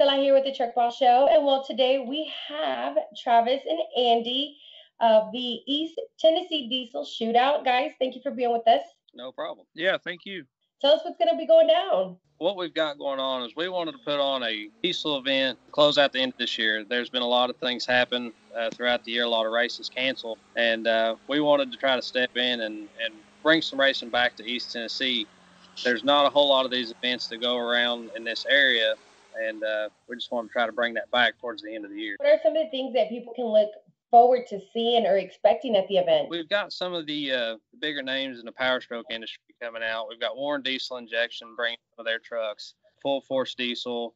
Isela here with the Truck Boss Show. And well, today we have Travis and Andy of the East Tennessee Diesel Shootout. Guys, thank you for being with us. No problem. Yeah, thank you. Tell us what's going to be going down. What we've got going on is we wanted to put on a diesel event, close out the end of this year. There's been a lot of things happen uh, throughout the year, a lot of races canceled, and uh, we wanted to try to step in and, and bring some racing back to East Tennessee. There's not a whole lot of these events that go around in this area, and uh, we just want to try to bring that back towards the end of the year. What are some of the things that people can look forward to seeing or expecting at the event? We've got some of the uh, bigger names in the power stroke industry coming out. We've got Warren Diesel Injection bringing some of their trucks, Full Force Diesel.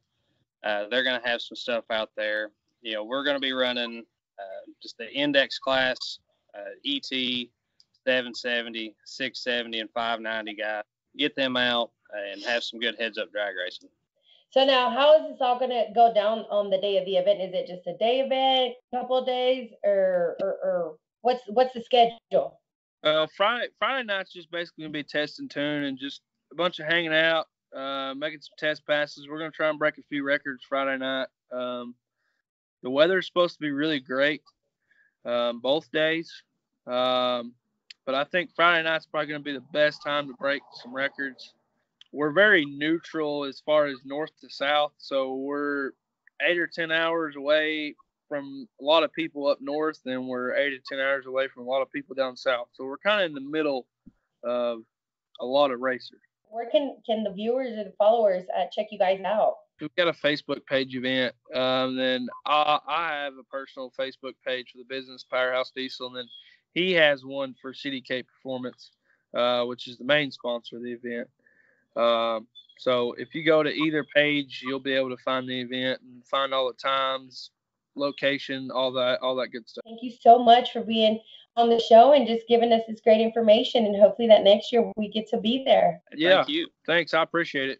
Uh, they're going to have some stuff out there. You know, we're going to be running uh, just the index class, uh, ET, 770, 670, and 590 guys. Get them out and have some good heads up drag racing. So now, how is this all going to go down on the day of the event? Is it just a day event, a couple days, or, or, or what's what's the schedule? Uh, Friday Friday night's just basically gonna be test and tune and just a bunch of hanging out, uh, making some test passes. We're gonna try and break a few records Friday night. Um, the weather's supposed to be really great um, both days, um, but I think Friday night's probably gonna be the best time to break some records. We're very neutral as far as north to south, so we're eight or ten hours away from a lot of people up north, and we're eight to ten hours away from a lot of people down south. So we're kind of in the middle of a lot of racers. Where can can the viewers or the followers uh, check you guys out? We've got a Facebook page event. Um, then I, I have a personal Facebook page for the business Powerhouse Diesel, and then he has one for CDK Performance, uh, which is the main sponsor of the event. Um, so if you go to either page, you'll be able to find the event and find all the times, location, all that, all that good stuff. Thank you so much for being on the show and just giving us this great information. And hopefully that next year we get to be there. Yeah. Thank you. Thanks. I appreciate it.